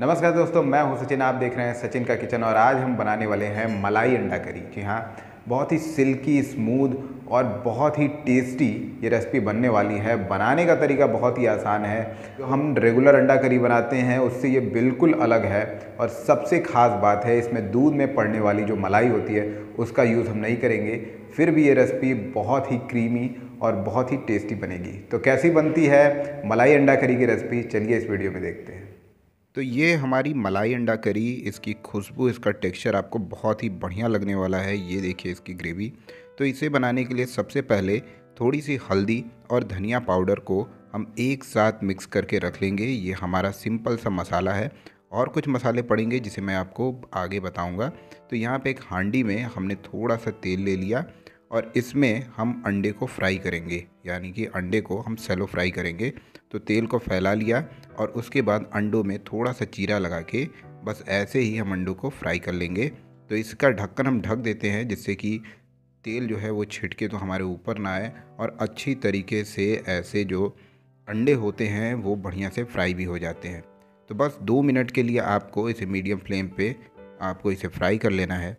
नमस्कार दोस्तों, मैं हूँ सचिन, आप देख रहे हैं सचिन का किचन और आज हम बनाने वाले हैं मलाई अंडा करी। जी हाँ बहुत ही सिल्की स्मूथ और बहुत ही टेस्टी ये रेसिपी बनने वाली है। बनाने का तरीका बहुत ही आसान है। जो हम रेगुलर अंडा करी बनाते हैं, उससे ये बिल्कुल अलग है और सबसे ख़ास बात है, इसमें दूध में पड़ने वाली जो मलाई होती है, उसका यूज़ हम नहीं करेंगे। फिर भी ये रेसिपी बहुत ही क्रीमी और बहुत ही टेस्टी बनेगी। तो कैसी बनती है मलाई अंडा करी की रेसिपी? चलिए इस वीडियो में देखते हैं। तो ये हमारी मलाई अंडा करी, इसकी खुशबू, इसका टेक्सचर आपको बहुत ही बढ़िया लगने वाला है, ये देखिए इसकी ग्रेवी तो इसे बनाने के लिए सबसे पहले थोड़ी सी हल्दी और धनिया पाउडर को हम एक साथ मिक्स करके रख लेंगे। ये हमारा सिंपल सा मसाला है। और कुछ मसाले पड़ेंगे जिसे मैं आपको आगे बताऊँगा। तो यहाँ पे एक हांडी में हमने थोड़ा सा तेल ले लिया। और इसमें हम अंडे को फ्राई करेंगे, यानी कि अंडे को हम सेलो फ्राई करेंगे। तो तेल को फैला लिया और उसके बाद अंडों में थोड़ा सा चीरा लगा के बस ऐसे ही हम अंडों को फ्राई कर लेंगे। तो इसका ढक्कन हम ढक देते हैं, जिससे कि तेल जो है वो छिटके तो हमारे ऊपर ना आए और अच्छी तरीके से ऐसे जो अंडे होते हैं, वो बढ़िया से फ्राई भी हो जाते हैं। तो बस दो मिनट के लिए आपको इसे मीडियम फ्लेम पे, आपको इसे फ्राई कर लेना है।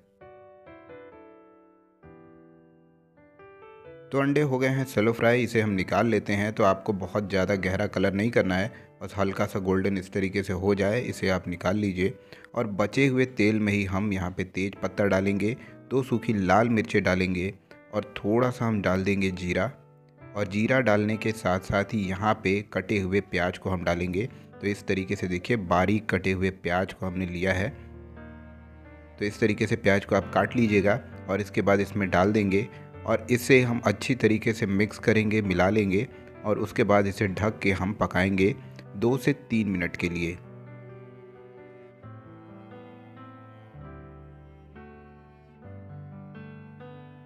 तो अंडे हो गए हैं सेलो फ्राई इसे हम निकाल लेते हैं तो आपको बहुत ज़्यादा गहरा कलर नहीं करना है, बस हल्का सा गोल्डन इस तरीके से हो जाए, इसे आप निकाल लीजिए। और बचे हुए तेल में ही हम यहाँ पे तेज पत्ता डालेंगे, दो सूखी लाल मिर्चें डालेंगे, और थोड़ा सा हम डाल देंगे जीरा। और जीरा डालने के साथ साथ ही यहाँ पे कटे हुए प्याज को हम डालेंगे। तो इस तरीके से देखिए, बारीक कटे हुए प्याज को हमने लिया है। तो इस तरीके से प्याज को आप काट लीजिएगा, और इसके बाद इसमें डाल देंगे। और इसे हम अच्छी तरीके से मिक्स करेंगे, मिला लेंगे और उसके बाद इसे ढक के हम पकाएँगे दो से तीन मिनट के लिए।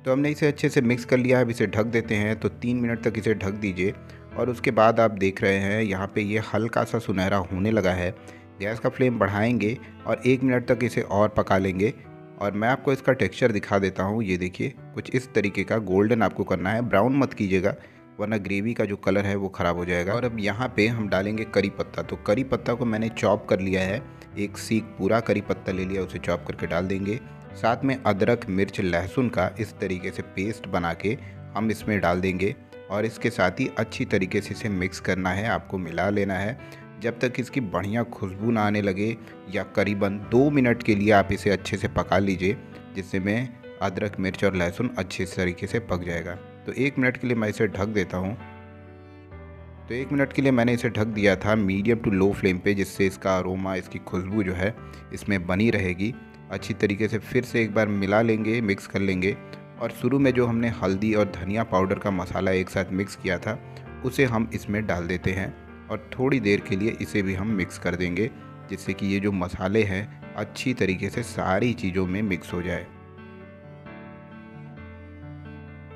तो हमने इसे अच्छे से मिक्स कर लिया है अब इसे ढक देते हैं। तो तीन मिनट तक इसे ढक दीजिए और उसके बाद आप देख रहे हैं, यहाँ पे ये हल्का सा सुनहरा होने लगा है। गैस का फ्लेम बढ़ाएँगे और एक मिनट तक इसे और पका लेंगे। और मैं आपको इसका टेक्सचर दिखा देता हूँ। ये देखिए, कुछ इस तरीके का गोल्डन आपको करना है। ब्राउन मत कीजिएगा, वरना ग्रेवी का जो कलर है वो ख़राब हो जाएगा। और अब यहाँ पे हम डालेंगे करी पत्ता। तो करी पत्ता को मैंने चॉप कर लिया है। एक सीख पूरा करी पत्ता ले लिया, उसे चॉप करके डाल देंगे। साथ में अदरक, मिर्च, लहसुन का इस तरीके से पेस्ट बना के हम इसमें डाल देंगे। और इसके साथ ही अच्छी तरीके से इसे मिक्स करना है। आपको मिला लेना है। जब तक इसकी बढ़िया खुशबू ना आने लगे या करीबन दो मिनट के लिए आप इसे अच्छे से पका लीजिए, जिससे में अदरक, मिर्च और लहसुन अच्छे तरीके से पक जाएगा। तो एक मिनट के लिए मैं इसे ढक देता हूँ। तो एक मिनट के लिए मैंने इसे ढक दिया था मीडियम टू लो फ्लेम पे, जिससे इसका अरोमा, इसकी खुशबू जो है, इसमें बनी रहेगी। अच्छी तरीके से फिर से एक बार मिला लेंगे, मिक्स कर लेंगे। और शुरू में जो हमने हल्दी और धनिया पाउडर का मसाला एक साथ मिक्स किया था, उसे हम इसमें डाल देते हैं। और थोड़ी देर के लिए इसे भी हम मिक्स कर देंगे, जिससे कि ये जो मसाले हैं, अच्छी तरीके से सारी चीज़ों में मिक्स हो जाए।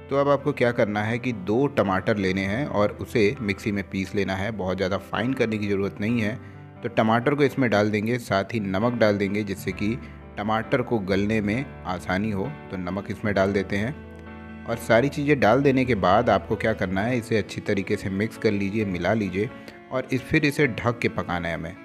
तो अब आपको क्या करना है कि दो टमाटर लेने हैं और उसे मिक्सी में पीस लेना है। बहुत ज़्यादा फाइन करने की ज़रूरत नहीं है। तो टमाटर को इसमें डाल देंगे, साथ ही नमक डाल देंगे, जिससे कि टमाटर को गलने में आसानी हो। तो नमक इसमें डाल देते हैं। और सारी चीज़ें डाल देने के बाद आपको क्या करना है, इसे अच्छी तरीके से मिक्स कर लीजिए, मिला लीजिए। और इस फिर इसे ढक के पकाना है हमें।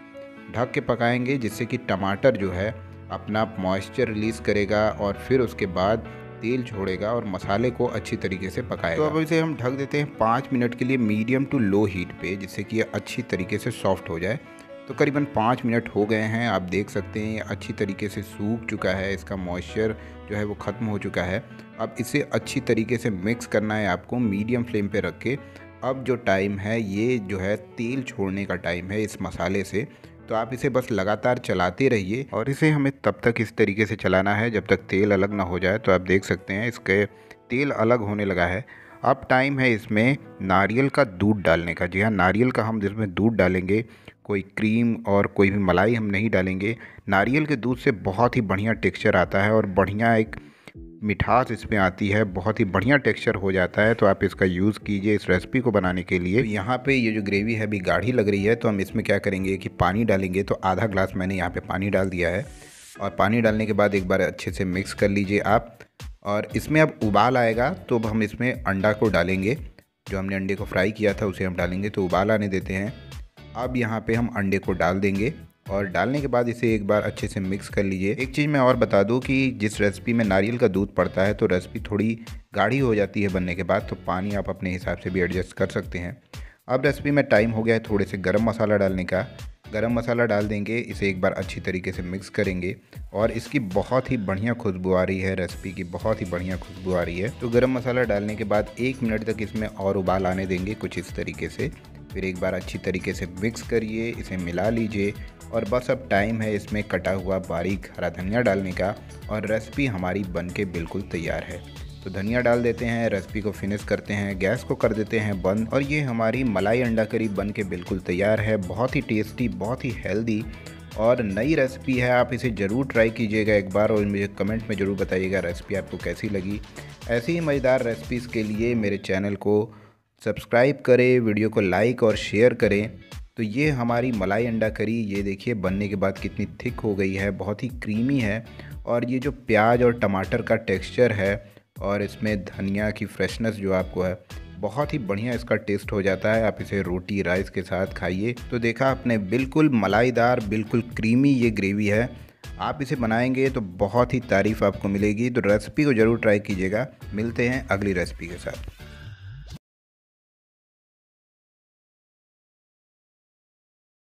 ढक के पकाएँगे, जिससे कि टमाटर जो है, अपना मॉइस्चर रिलीज़ करेगा और फिर उसके बाद तेल छोड़ेगा और मसाले को अच्छी तरीके से पकाएगा। तो अब इसे हम ढक देते हैं पाँच मिनट के लिए मीडियम टू लो हीट पे, जिससे कि ये अच्छी तरीके से सॉफ्ट हो जाए। तो करीबन पाँच मिनट हो गए हैं, आप देख सकते हैं ये अच्छी तरीके से सूख चुका है, इसका मॉइस्चर जो है वो ख़त्म हो चुका है। अब इसे अच्छी तरीके से मिक्स करना है आपको मीडियम फ्लेम पे रख के। अब जो टाइम है, ये जो है तेल छोड़ने का टाइम है इस मसाले से। तो आप इसे बस लगातार चलाते रहिए और इसे हमें तब तक इस तरीके से चलाना है जब तक तेल अलग ना हो जाए। तो आप देख सकते हैं इसके तेल अलग होने लगा है। अब टाइम है इसमें नारियल का दूध डालने का। जी हाँ नारियल का हम जिसमें दूध डालेंगे, कोई क्रीम और कोई भी मलाई हम नहीं डालेंगे। नारियल के दूध से बहुत ही बढ़िया टेक्सचर आता है और बढ़िया एक मिठास इसमें आती है, बहुत ही बढ़िया टेक्सचर हो जाता है तो आप इसका यूज़ कीजिए इस रेसिपी को बनाने के लिए। तो यहाँ पे ये जो ग्रेवी है, अभी गाढ़ी लग रही है तो हम इसमें क्या करेंगे कि पानी डालेंगे। तो आधा ग्लास मैंने यहाँ पे पानी डाल दिया है, और पानी डालने के बाद एक बार अच्छे से मिक्स कर लीजिए आप। और इसमें अब उबाल आएगा तो अब हम इसमें अंडा को डालेंगे। जो हमने अंडे को फ्राई किया था, उसे हम डालेंगे तो उबाल आने देते हैं। अब यहाँ पर हम अंडे को डाल देंगे। और डालने के बाद इसे एक बार अच्छे से मिक्स कर लीजिए। एक चीज़ मैं और बता दूँ कि जिस रेसिपी में नारियल का दूध पड़ता है तो रेसिपी थोड़ी गाढ़ी हो जाती है बनने के बाद तो पानी आप अपने हिसाब से भी एडजस्ट कर सकते हैं। अब रेसिपी में टाइम हो गया है थोड़े से गर्म मसाला डालने का। गरम मसाला डाल देंगे, इसे एक बार अच्छी तरीके से मिक्स करेंगे और इसकी बहुत ही बढ़िया खुशबू आ रही है रेसिपी की बहुत ही बढ़िया खुशबू आ रही है। तो गरम मसाला डालने के बाद एक मिनट तक इसमें और उबाल आने देंगे कुछ इस तरीके से। फिर एक बार अच्छी तरीके से मिक्स करिए, इसे मिला लीजिए। और बस अब टाइम है इसमें कटा हुआ बारीक हरा धनिया डालने का और रेसिपी हमारी बन के बिल्कुल तैयार है। तो धनिया डाल देते हैं रेसिपी को फिनिश करते हैं, गैस को कर देते हैं बंद और ये हमारी मलाई अंडा करी बन के बिल्कुल तैयार है। बहुत ही टेस्टी बहुत ही हेल्दी और नई रेसिपी है। आप इसे ज़रूर ट्राई कीजिएगा एक बार और मुझे कमेंट में ज़रूर बताइएगा रेसिपी आपको कैसी लगी। ऐसी ही मज़ेदार रेसिपीज़ के लिए मेरे चैनल को सब्सक्राइब करें वीडियो को लाइक और शेयर करें। तो ये हमारी मलाई अंडा करी, ये देखिए बनने के बाद कितनी थिक हो गई है, बहुत ही क्रीमी है। और ये जो प्याज और टमाटर का टेक्सचर है और इसमें धनिया की फ्रेशनेस जो आपको है, बहुत ही बढ़िया इसका टेस्ट हो जाता है। आप इसे रोटी, राइस के साथ खाइए। तो देखा आपने, बिल्कुल मलाईदार, बिल्कुल क्रीमी ये ग्रेवी है। आप इसे बनाएँगे तो बहुत ही तारीफ़ आपको मिलेगी। तो रेसिपी को ज़रूर ट्राई कीजिएगा। मिलते हैं अगली रेसिपी के साथ।